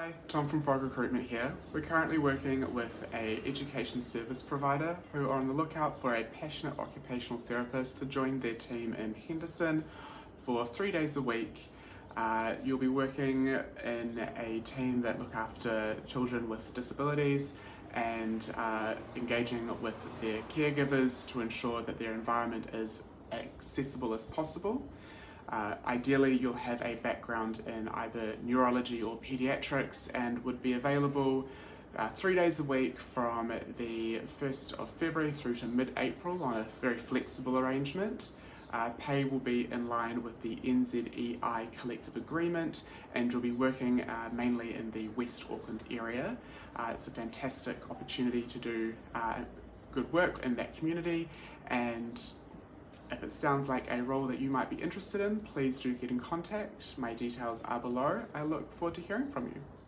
Hi, Tom from Frog Recruitment here. We're currently working with a education service provider who are on the lookout for a passionate occupational therapist to join their team in Henderson for three days a week. Uh, you'll be working in a team that look after children with disabilities and uh, engaging with their caregivers to ensure that their environment is accessible as possible. Uh, ideally, you'll have a background in either neurology or pediatrics and would be available uh, three days a week from the 1st of February through to mid-April on a very flexible arrangement. Uh, pay will be in line with the NZEI collective agreement and you'll be working uh, mainly in the West Auckland area. Uh, it's a fantastic opportunity to do uh, good work in that community and if it sounds like a role that you might be interested in, please do get in contact. My details are below. I look forward to hearing from you.